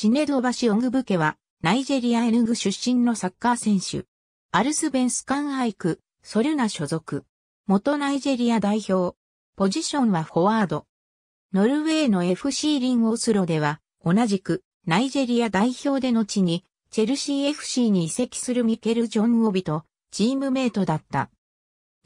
チネドバシオングブケは、ナイジェリアエヌグ出身のサッカー選手。アルスベンスカンアイク、ソルナ所属。元ナイジェリア代表。ポジションはフォワード。ノルウェーの FC リンオスロでは、同じく、ナイジェリア代表で後に、チェルシー FC に移籍するミケル・ジョン・オビと、チームメイトだった。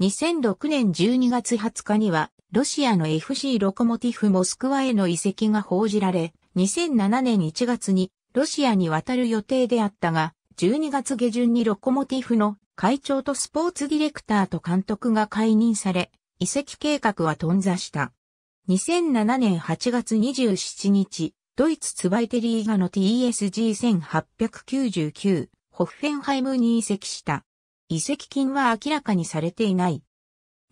2006年12月20日には、ロシアの FC ロコモティフモスクワへの移籍が報じられ、2007年1月にロシアに渡る予定であったが、12月下旬にロコモティフの会長とスポーツディレクターと監督が解任され、移籍計画は頓挫した。2007年8月27日、ドイツツバイテリーガの TSG1899 ホッフェンハイムに移籍した。移籍金は明らかにされていない。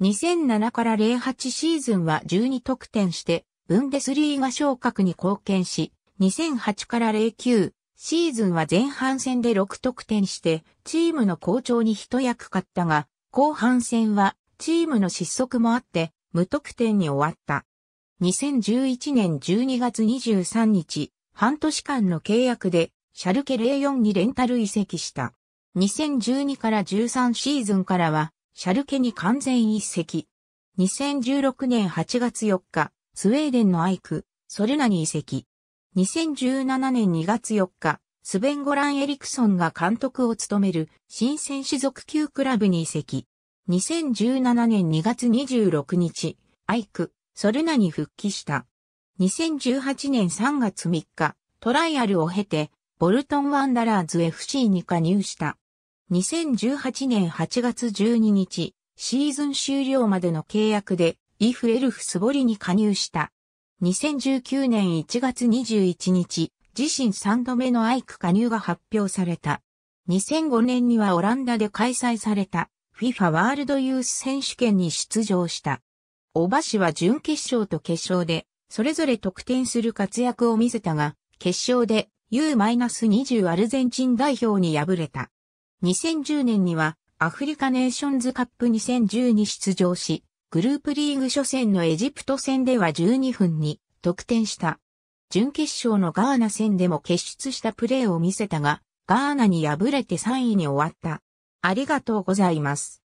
2007から08シーズンは12得点してブンデスリーガ昇格に貢献し、2008から09シーズンは前半戦で6得点してチームの好調に一役買ったが、後半戦はチームの失速もあって無得点に終わった。2011年12月23日、半年間の契約でシャルケ04にレンタル移籍した。2012から13シーズンからはシャルケに完全移籍。2016年8月4日、スウェーデンのアイク、ソルナに移籍。2017年2月4日、スベン・ゴラン・エリクソンが監督を務める新選手属級クラブに移籍。2017年2月26日、アイク、ソルナに復帰した。2018年3月3日、トライアルを経て、ボルトン・ワンダラーズ FC に加入した。2018年8月12日、シーズン終了までの契約でイフエルフスボリに加入した。2019年1月21日、自身3度目のアイク加入が発表された。2005年にはオランダで開催された FIFA ワールドユース選手権に出場した。オバ氏は準決勝と決勝でそれぞれ得点する活躍を見せたが、決勝で U-20 アルゼンチン代表に敗れた。2010年にはアフリカネーションズカップ2010に出場し、グループリーグ初戦のエジプト戦では12分に得点した。準決勝のガーナ戦でも傑出したプレーを見せたが、ガーナに敗れて3位に終わった。ありがとうございます。